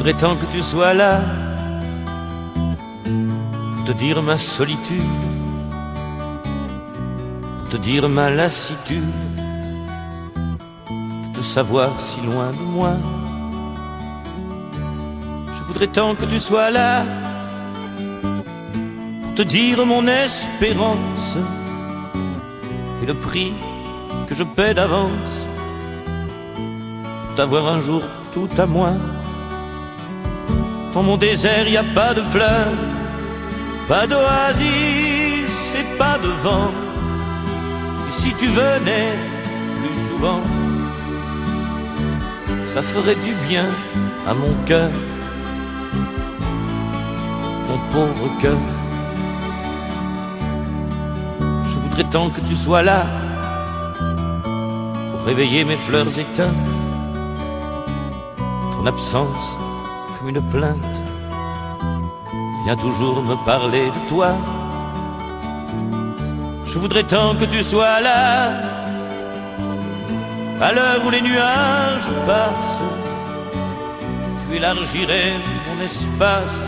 voudrais tant que tu sois là pour te dire ma solitude, pour te dire ma lassitude, de te savoir si loin de moi. Je voudrais tant que tu sois là pour te dire mon espérance et le prix que je paie d'avance pour t'avoir un jour tout à moi. Dans mon désert, y a pas de fleurs, pas d'oasis et pas de vent. Et si tu venais plus souvent, ça ferait du bien à mon cœur, mon pauvre cœur. Je voudrais tant que tu sois là pour réveiller mes fleurs éteintes. Ton absence une plainte vient toujours me parler de toi. Je voudrais tant que tu sois là, à l'heure où les nuages passent. Tu élargirais mon espace,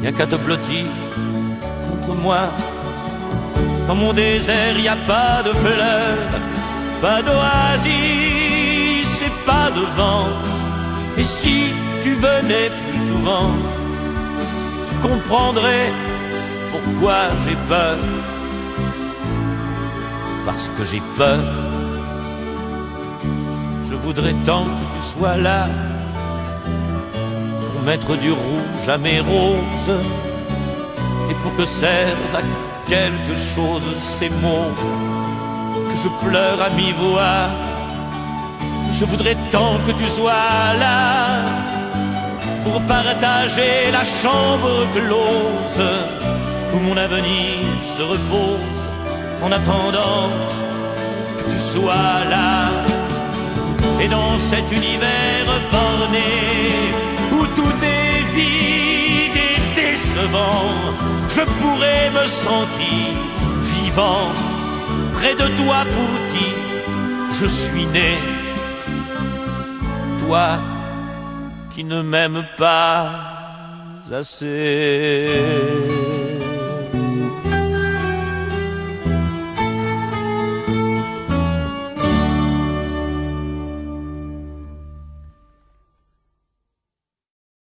rien qu'à te blottir contre moi. Dans mon désert, y a pas de fleurs, pas d'oasis et pas de vent. Et si tu venais plus souvent, tu comprendrais pourquoi j'ai peur. Parce que j'ai peur. Je voudrais tant que tu sois là pour mettre du rouge à mes roses et pour que servent à quelque chose ces mots que je pleure à mi-voix. Je voudrais tant que tu sois là pour partager la chambre close où mon avenir se repose en attendant que tu sois là. Et dans cet univers borné où tout est vide et décevant, je pourrais me sentir vivant près de toi pour qui je suis né. Toi qui ne m'aimes pas assez.